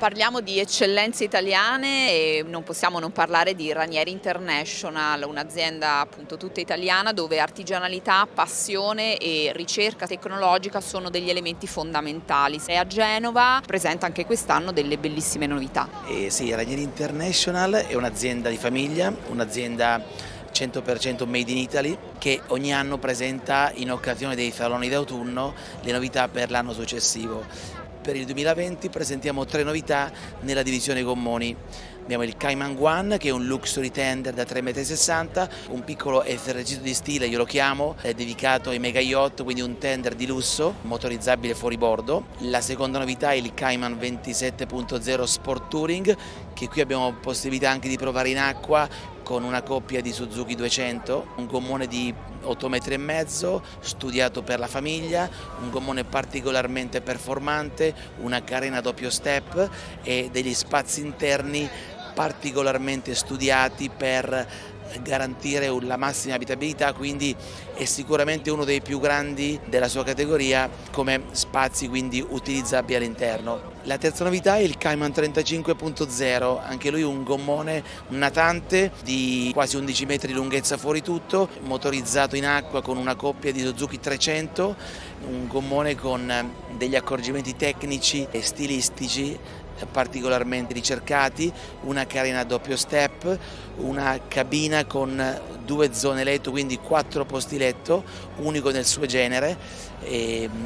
Parliamo di eccellenze italiane e non possiamo non parlare di Ranieri International, un'azienda appunto tutta italiana dove artigianalità, passione e ricerca tecnologica sono degli elementi fondamentali. È a Genova, presenta anche quest'anno delle bellissime novità. Eh sì, Ranieri International è un'azienda di famiglia, un'azienda 100% made in Italy che ogni anno presenta in occasione dei saloni d'autunno le novità per l'anno successivo. Per il 2020 presentiamo tre novità nella divisione gommoni. Abbiamo il Cayman One che è un luxury tender da 3,60 m, un piccolo esercito di stile, io lo chiamo, è dedicato ai mega yacht, quindi un tender di lusso, motorizzabile fuori bordo. La seconda novità è il Cayman 27.0 Sport Touring che qui abbiamo possibilità anche di provare in acqua con una coppia di Suzuki 200, un gommone di 8 metri e mezzo, studiato per la famiglia, un gommone particolarmente performante, una carena doppio step e degli spazi interni particolarmente studiati per garantire la massima abitabilità, quindi è sicuramente uno dei più grandi della sua categoria come spazi quindi utilizzabili all'interno. La terza novità è il Cayman 35.0, anche lui un gommone natante di quasi 11 metri di lunghezza fuori tutto, motorizzato in acqua con una coppia di Suzuki 300, un gommone con degli accorgimenti tecnici e stilistici particolarmente ricercati, una carena a doppio step, una cabina con due zone letto, quindi quattro posti letto, unico nel suo genere.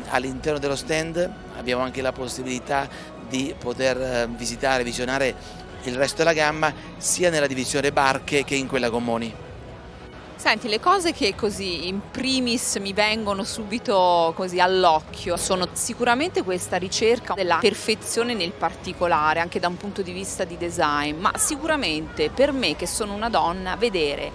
All'interno dello stand abbiamo anche la possibilità di poter eh, visitare, visionare il resto della gamma sia nella divisione barche che in quella gommoni. Senti, le cose che così in primis mi vengono subito all'occhio sono sicuramente questa ricerca della perfezione nel particolare, anche da un punto di vista di design, ma sicuramente per me che sono una donna vedere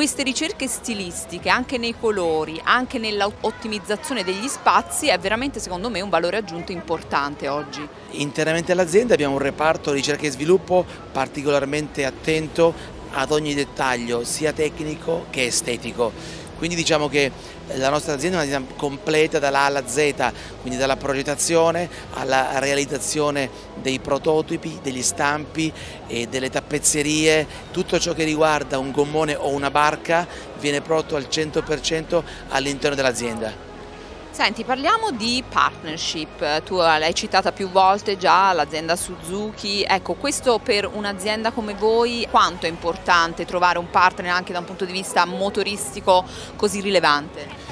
queste ricerche stilistiche anche nei colori, anche nell'ottimizzazione degli spazi è veramente secondo me un valore aggiunto importante oggi. Interamente all'azienda abbiamo un reparto ricerca e sviluppo particolarmente attento ad ogni dettaglio sia tecnico che estetico. Quindi diciamo che la nostra azienda è un'azienda completa dalla alla Z, quindi dalla progettazione alla realizzazione dei prototipi, degli stampi e delle tappezzerie, tutto ciò che riguarda un gommone o una barca viene prodotto al 100% all'interno dell'azienda. Senti, parliamo di partnership, tu l'hai citata più volte già, l'azienda Suzuki, ecco questo per un'azienda come voi quanto è importante trovare un partner anche da un punto di vista motoristico così rilevante?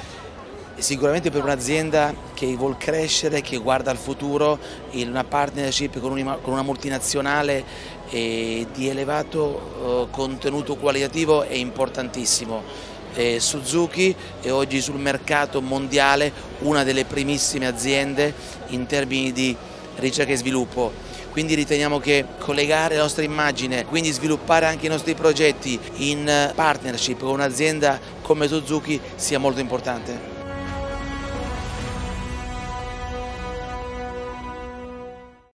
Sicuramente per un'azienda che vuole crescere, che guarda al futuro, una partnership con una multinazionale eh, di elevato eh, contenuto qualitativo è importantissimo eh, Suzuki è oggi sul mercato mondiale una delle primissime aziende in termini di ricerca e sviluppo. Quindi riteniamo che collegare la nostra immagine, quindi sviluppare anche i nostri progetti in partnership con un'azienda come Suzuki sia molto importante.